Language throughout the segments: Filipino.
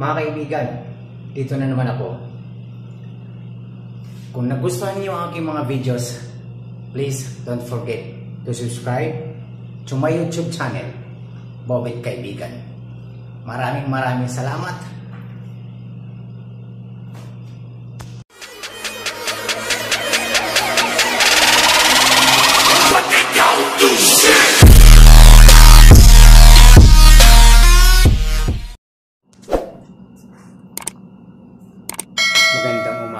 Mga kaibigan, dito na naman ako. Kung nagustuhan niyo ang aking mga videos, please don't forget to subscribe to my YouTube channel, Bobit Kaibigan. Maraming maraming salamat.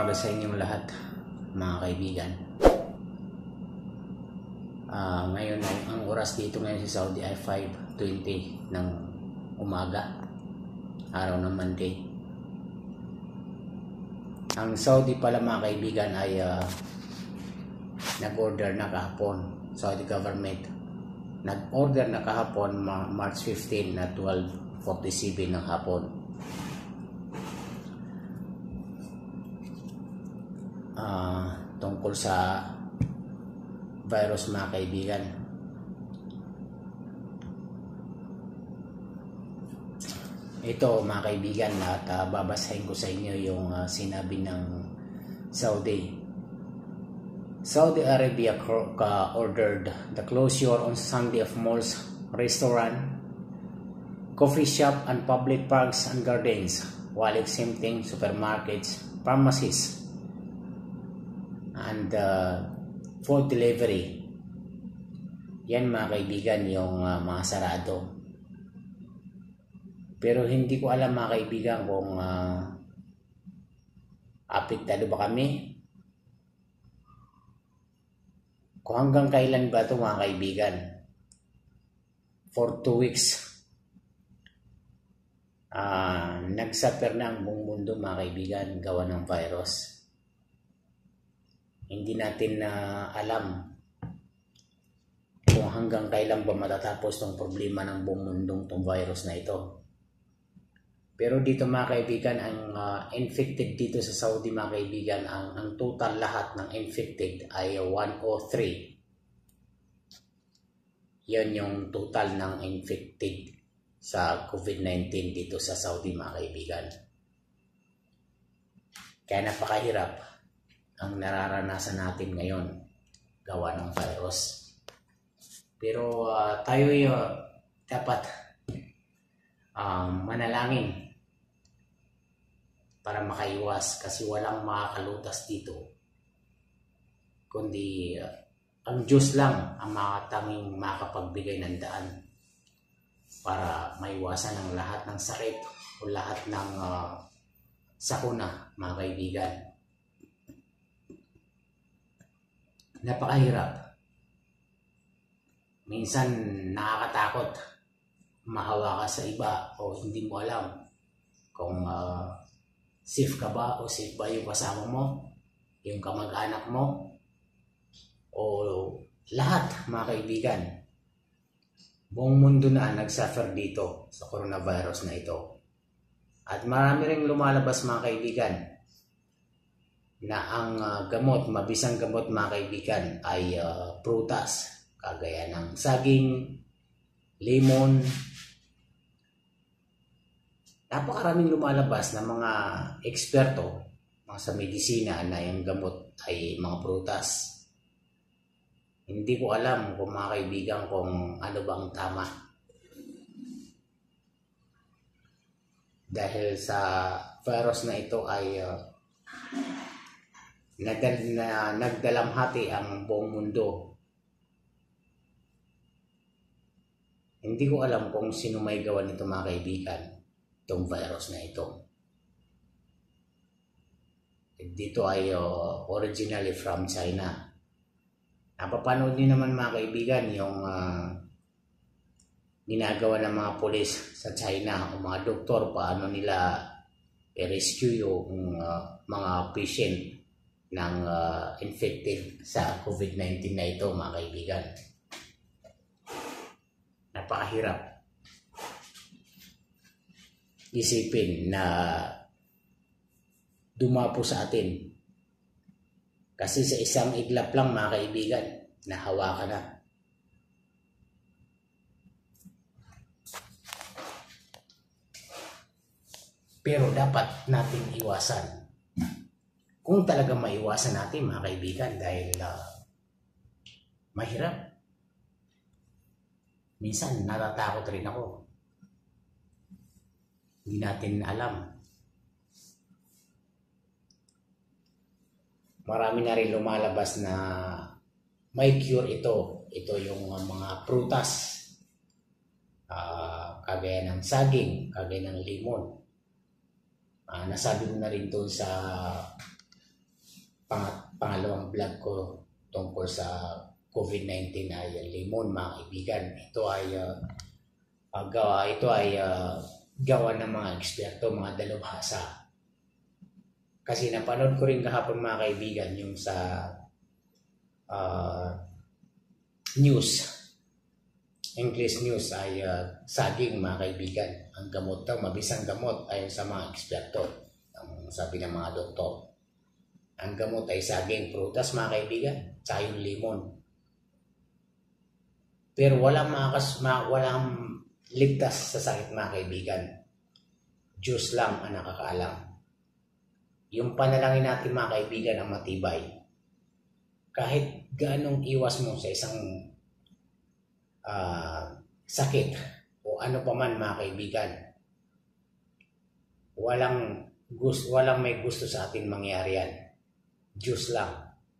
Umaga sa inyong lahat, mga kaibigan. Ah, ngayon ay ang oras dito ngayon sa Saudi ay 5.20 ng umaga, araw ng Monday. Ang Saudi pala mga kaibigan ay ah, nag-order na kahapon, Saudi government. Nag-order na kahapon Ma- March 15 na 12.47 ng hapon. Ah, tungkol sa virus mga kaibigan. Ito mga kaibigan at ah, babasahin ko sa inyo yung ah, sinabi ng Saudi. Saudi Arabia ordered the closure on Sunday of malls, restaurant, coffee shop and public parks and gardens while exempting supermarkets, pharmacies, and uh, food delivery. Yan mga kaibigan yung uh, mga sarado. Pero hindi ko alam mga kaibigan kung uh, apektado ba kami. Kung hanggang kailan ba ito mga kaibigan. For two weeks. Uh, nagsuffer na ang buong mundo mga kaibigan gawa ng virus hindi natin na alam kung hanggang kailan ba matatapos tong problema ng buong mundong tong virus na ito. Pero dito mga kaibigan, ang uh, infected dito sa Saudi mga kaibigan, ang, ang total lahat ng infected ay 103. Yan yung total ng infected sa COVID-19 dito sa Saudi mga kaibigan. Kaya napakahirap ang nararanasan natin ngayon gawa ng virus. Pero uh, tayo uh, dapat um, manalangin para makaiwas kasi walang makakalutas dito. Kundi uh, ang Diyos lang ang makatanging makapagbigay ng daan para maiwasan ang lahat ng sakit o lahat ng uh, sakuna, mga kaibigan. Napakahirap. Minsan nakakatakot mahawa ka sa iba o hindi mo alam kung uh, safe ka ba o safe ba yung kasama mo, yung kamag-anak mo, o lahat mga kaibigan. Buong mundo na nagsuffer dito sa coronavirus na ito. At marami ring lumalabas mga kaibigan na ang uh, gamot, mabisang gamot mga kaibigan ay uh, prutas, kagaya ng saging, lemon. Napakaraming lumalabas na mga eksperto mga sa medisina na yung gamot ay mga prutas. Hindi ko alam kung mga kaibigan kung ano bang tama. Dahil sa virus na ito ay uh, na, na nagdalamhati ang buong mundo. Hindi ko alam kung sino may gawa nito mga kaibigan, itong virus na ito. Dito ay uh, originally from China. Napapanood niyo naman mga kaibigan yung uh, ginagawa ng mga polis sa China o mga doktor paano nila i-rescue yung uh, mga patient ng uh, infected sa COVID-19 na ito mga kaibigan. Napakahirap isipin na dumapo sa atin. Kasi sa isang iglap lang mga kaibigan, nahawa ka na. Pero dapat nating iwasan. Kung talaga maiwasan natin mga kaibigan dahil uh, mahirap. Minsan natatakot rin ako. Hindi natin alam. Marami na rin lumalabas na may cure ito. Ito yung uh, mga prutas. Uh, kagaya ng saging, kagaya ng limon. Uh, nasabi ko na rin doon sa pang pangalawang vlog ko tungkol sa COVID-19 ay limon mga kaibigan. Ito ay uh, uh, gawa, ito ay uh, gawa ng mga eksperto, mga dalubhasa. Kasi napanood ko rin kahapon mga kaibigan yung sa uh, news English news ay uh, saging mga kaibigan. Ang gamot daw, mabisang gamot ayon sa mga eksperto. Ang sabi ng mga doktor. Ang gamot ay saging, prutas mga kaibigan, tsaka limon. Pero walang makas, ma, walang ligtas sa sakit mga kaibigan. Diyos lang ang nakakaalam. Yung panalangin natin mga kaibigan ang matibay. Kahit ganong iwas mo sa isang uh, sakit o ano pa man mga kaibigan. Walang gusto, walang may gusto sa atin mangyari yan. Diyos lang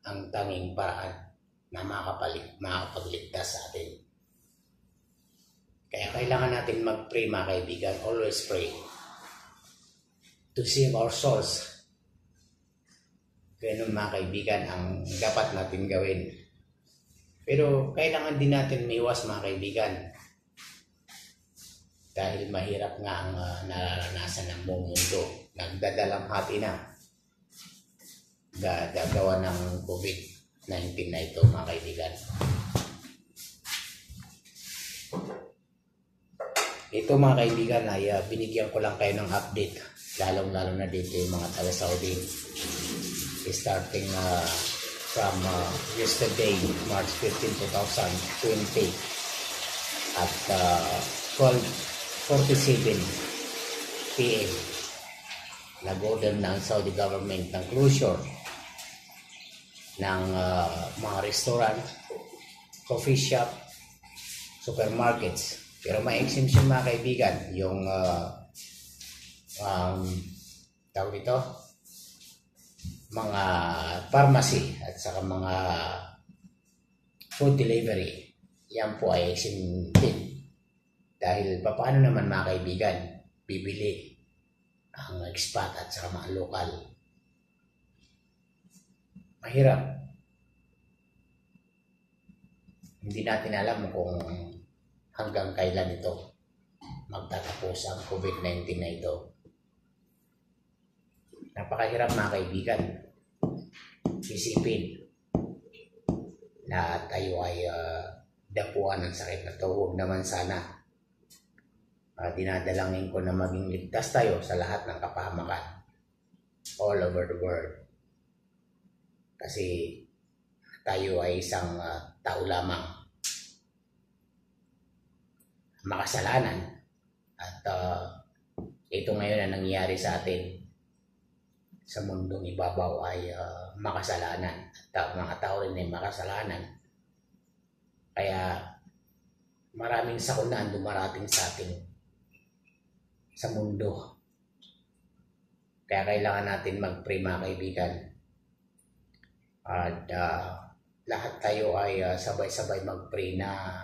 ang tanging paraan na makapalik, makapagligtas sa atin. Kaya kailangan natin mag-pray mga kaibigan. Always pray. To save our souls. Ganun mga kaibigan ang dapat natin gawin pero kailangan din natin miwas mga kaibigan. Dahil mahirap nga ang uh, nararanasan ng buong mundo. Nagdadalang hati na. Gagawa ng COVID-19 na ito mga kaibigan. Ito mga kaibigan ay uh, binigyan ko lang kayo ng update. Lalong-lalo na dito yung mga taga-Saudi. Starting uh, from uh, yesterday, March 15, 2020 at uh, 12.47 p.m. Nag-order ng Saudi government ng closure ng uh, mga restaurant, coffee shop, supermarkets. Pero may exemption mga kaibigan, yung uh, um, tawag ito, mga pharmacy at saka mga food delivery. Yan po ay din. Dahil paano naman mga kaibigan, bibili ang expat at saka mga lokal. Mahirap. Hindi natin alam kung hanggang kailan ito magtatapos ang COVID-19 na ito. Napakahirap mga kaibigan. Isipin na tayo ay uh, dapuan ng sakit na ito. Huwag naman sana. Uh, dinadalangin ko na maging ligtas tayo sa lahat ng kapahamakan all over the world. Kasi tayo ay isang uh, tao lamang makasalanan at uh, ito ngayon ang nangyayari sa atin sa mundong ibabaw ay uh, makasalanan at mga tao rin ay makasalanan. Kaya maraming sakuna dumarating sa atin sa mundo. Kaya kailangan natin mag-pray mga kaibigan. At uh, lahat tayo ay uh, sabay-sabay mag-pray na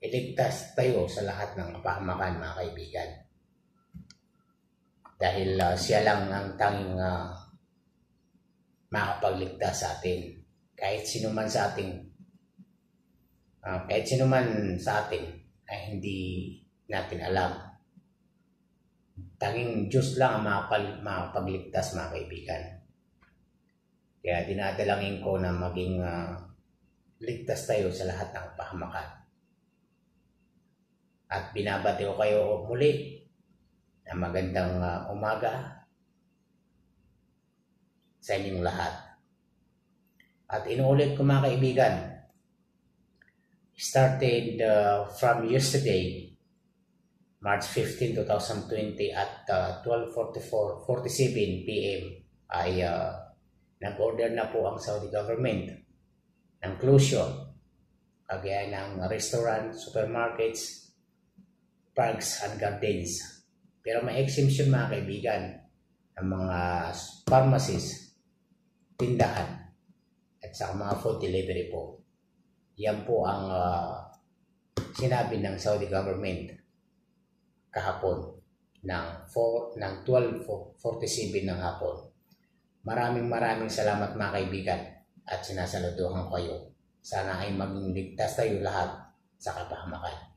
iligtas tayo sa lahat ng kapahamakan mga kaibigan dahil uh, siya lang ang tanging uh, makapagligtas sa atin. Kahit sino man sa atin, uh, kahit sino man sa atin ay hindi natin alam. Tanging Diyos lang ang makapag, makapagligtas mga kaibigan. Kaya dinadalangin ko na maging uh, ligtas tayo sa lahat ng pahamakan. At binabati ko kayo muli na magandang uh, umaga sa inyong lahat. At inuulit ko mga kaibigan, started uh, from yesterday, March 15, 2020 at uh, 12.44, 47 p.m. ay uh, nag-order na po ang Saudi government ng closure kagaya ng restaurant, supermarkets, parks and gardens. Pero may exemption mga kaibigan ng mga pharmacies, tindahan, at saka mga food delivery po. Yan po ang uh, sinabi ng Saudi government kahapon ng 4 ng 12:47 ng hapon. Maraming maraming salamat mga kaibigan at sinasaluduhan ko kayo. Sana ay maging ligtas tayo lahat sa kapahamakan.